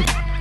Hey.